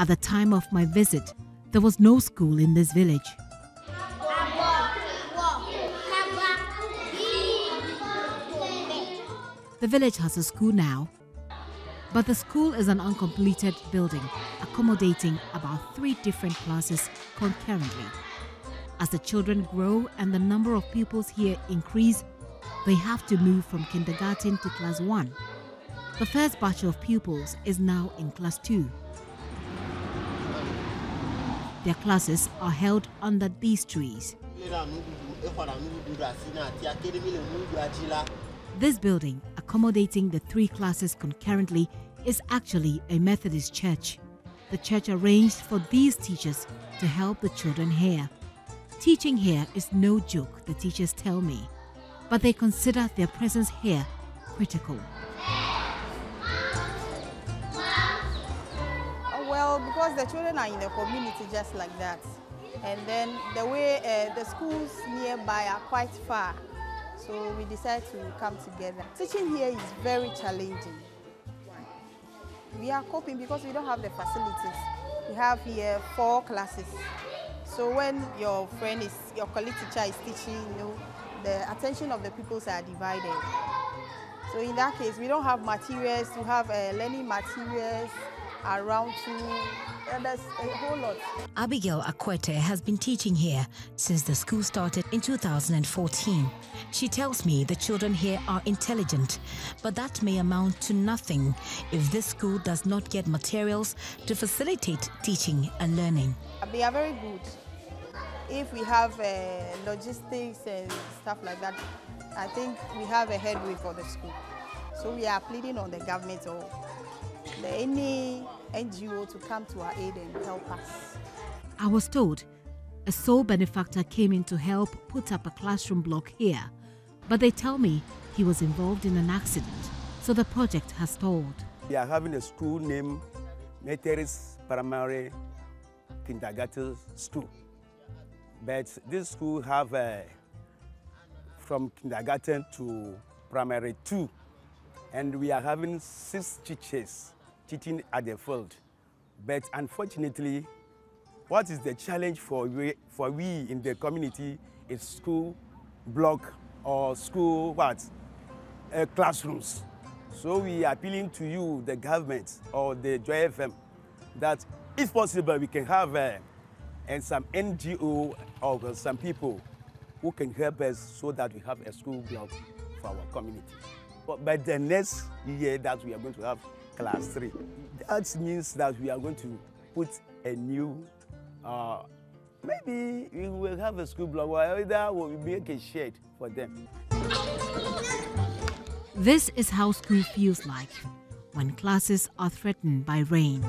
At the time of my visit, there was no school in this village. The village has a school now, but the school is an uncompleted building accommodating about three different classes concurrently. As the children grow and the number of pupils here increase, they have to move from kindergarten to class 1. The first batch of pupils is now in class 2. Their classes are held under these trees. This building, accommodating the three classes concurrently, is actually a Methodist church. The church arranged for these teachers to help the children here. Teaching here is no joke, the teachers tell me, but they consider their presence here critical. Well, because the children are in the community just like that. And then the way uh, the schools nearby are quite far. So we decided to come together. Teaching here is very challenging. We are coping because we don't have the facilities. We have here four classes. So when your friend is, your colleague teacher is teaching, you know, the attention of the pupils are divided. So in that case, we don't have materials to have uh, learning materials around to, and there's a whole lot. Abigail Akwete has been teaching here since the school started in 2014. She tells me the children here are intelligent, but that may amount to nothing if this school does not get materials to facilitate teaching and learning. They are very good. If we have uh, logistics and stuff like that, I think we have a headway for the school. So we are pleading on the government or any NGO to come to our aid and help us. I was told a sole benefactor came in to help put up a classroom block here, but they tell me he was involved in an accident, so the project has stalled. We are having a school named Methodist Primary Kindergarten School. But this school have uh, from kindergarten to primary two, and we are having six teachers teaching at the field. But unfortunately, what is the challenge for we, for we in the community is school block or school what uh, classrooms. So we are appealing to you, the government or the Joy FM, that if possible we can have uh, and some NGO or some people who can help us so that we have a school block for our community. But by the next year that we are going to have class three, that means that we are going to put a new, uh, maybe we will have a school block or either we will make a shed for them. This is how school feels like when classes are threatened by rain.